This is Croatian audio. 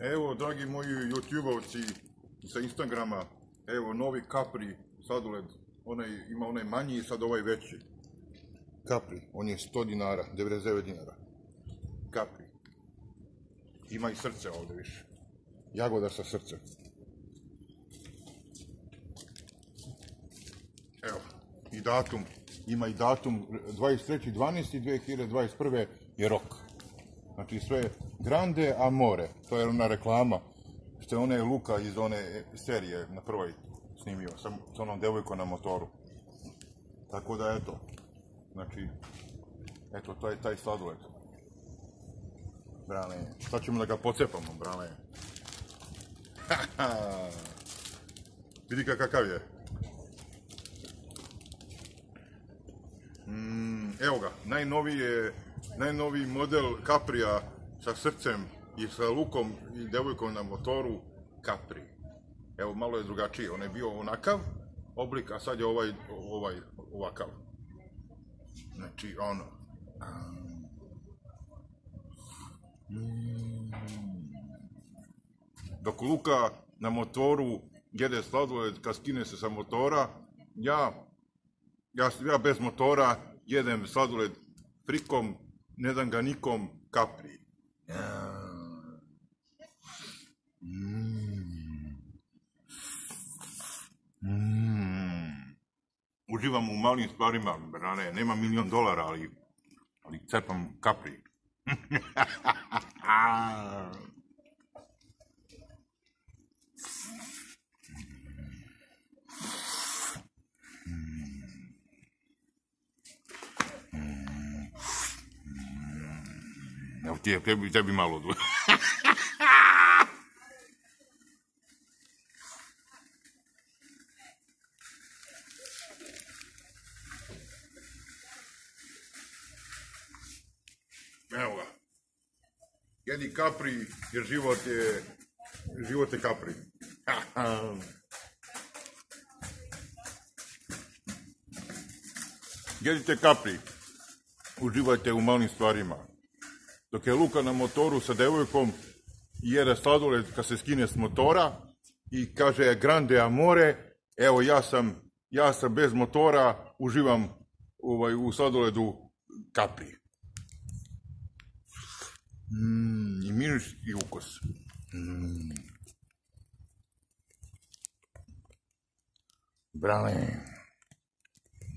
Evo, dragi moji youtube-ovci sa Instagrama, evo, novi Capri sladoled, onaj, ima onaj manji i sad ovaj veći. Capri, on je 100 dinara, 99 dinara. Capri. Ima i srce ovdje više. Jagoda sa srcem. Evo, i datum, ima i datum 23.12.2021. je rok. Znači sve Grande Amore, to je ona reklama, što je one Luka iz one serije na prvoj snimio, sa, s onom devojkom na motoru. Tako da eto, znači, eto, to je taj sladoled. Brale, sad ćemo da ga pocepamo, brale. Vidi kakav je. Mm, evo ga, najnoviji je, najnoviji model Caprija sa srcem i sa lukom i devojkom na motoru Capri. Evo, malo je drugačiji, on je bio onakav oblik, a sad je ovaj, ovaj ovakav. Znači, ono... Dok Luka na motoru jede sladoled kad skine se sa motora, ja, ja, ja bez motora jedem sladoled frikom, ne dam ga nikom kapri. Mm. Mm. Uživam u malim stvarima, brane, nema milion dolara, ali, ali cepam kapri. Evo ti tebi, tebi malo du. Evo ga. Jedi kapri, jer život je, život je kapri. Jedite kapri, uživajte u malim stvarima. Dok je Luka na motoru sa devojkom i jede sladoled kad se skine s motora i kaže grande amore, evo ja sam, ja sam bez motora, uživam ovaj, u sladoledu kapri. Mm, I minus i ukus. Mm.